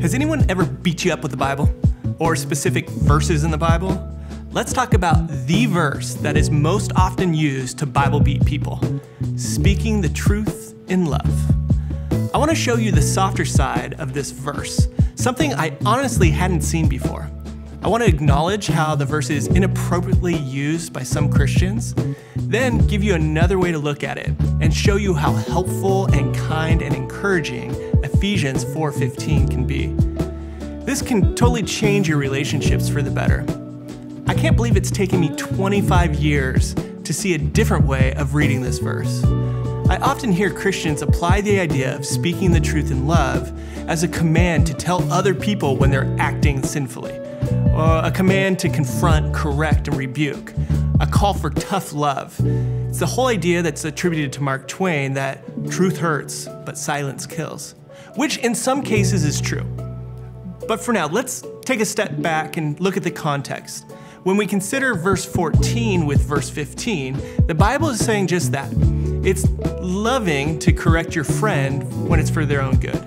Has anyone ever beat you up with the Bible or specific verses in the Bible? Let's talk about the verse that is most often used to Bible beat people speaking the truth in love. I want to show you the softer side of this verse, something I honestly hadn't seen before. I want to acknowledge how the verse is inappropriately used by some Christians, then give you another way to look at it and show you how helpful and kind and encouraging Ephesians 4:15 can be. This can totally change your relationships for the better. I can't believe it's taken me 25 years to see a different way of reading this verse. I often hear Christians apply the idea of speaking the truth in love as a command to tell other people when they're acting sinfully, or a command to confront, correct, and rebuke, a call for tough love. It's the whole idea that's attributed to Mark Twain that truth hurts, but silence kills, which in some cases is true. But for now, let's take a step back and look at the context. When we consider verse 14 with verse 15, the Bible is saying just that. It's loving to correct your friend when it's for their own good.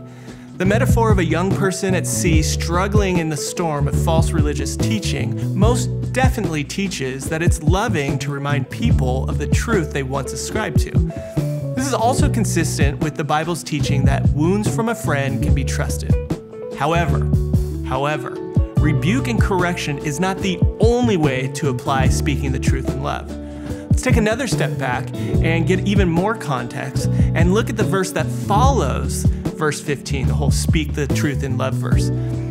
The metaphor of a young person at sea struggling in the storm of false religious teaching most definitely teaches that it's loving to remind people of the truth they once ascribed to. This is also consistent with the Bible's teaching that wounds from a friend can be trusted. However, however, rebuke and correction is not the only way to apply speaking the truth in love. Let's take another step back and get even more context and look at the verse that follows verse 15, the whole speak the truth in love verse.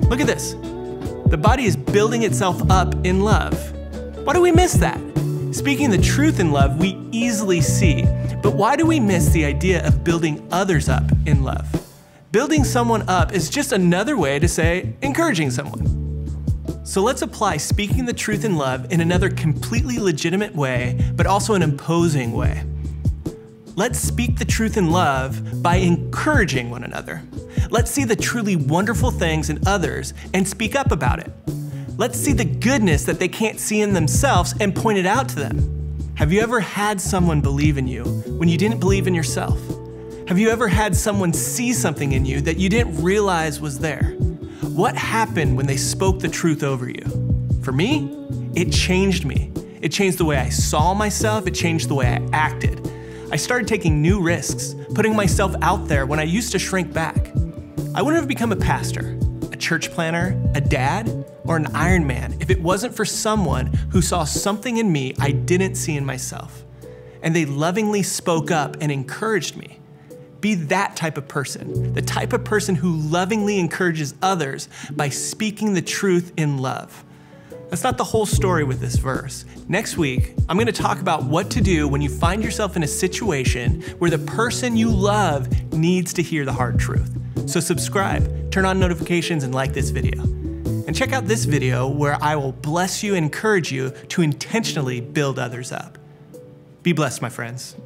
Look at this. The body is building itself up in love. Why do we miss that? Speaking the truth in love, we easily see, but why do we miss the idea of building others up in love? Building someone up is just another way to say encouraging someone. So let's apply speaking the truth in love in another completely legitimate way, but also an imposing way. Let's speak the truth in love by encouraging one another. Let's see the truly wonderful things in others and speak up about it. Let's see the goodness that they can't see in themselves and point it out to them. Have you ever had someone believe in you when you didn't believe in yourself? Have you ever had someone see something in you that you didn't realize was there? What happened when they spoke the truth over you? For me, it changed me. It changed the way I saw myself, it changed the way I acted. I started taking new risks, putting myself out there when I used to shrink back. I wouldn't have become a pastor, church planter, a dad, or an Ironman if it wasn't for someone who saw something in me I didn't see in myself. And they lovingly spoke up and encouraged me. Be that type of person, the type of person who lovingly encourages others by speaking the truth in love. That's not the whole story with this verse. Next week, I'm going to talk about what to do when you find yourself in a situation where the person you love needs to hear the hard truth. So subscribe, turn on notifications, and like this video. And check out this video where I will bless you and encourage you to intentionally build others up. Be blessed, my friends.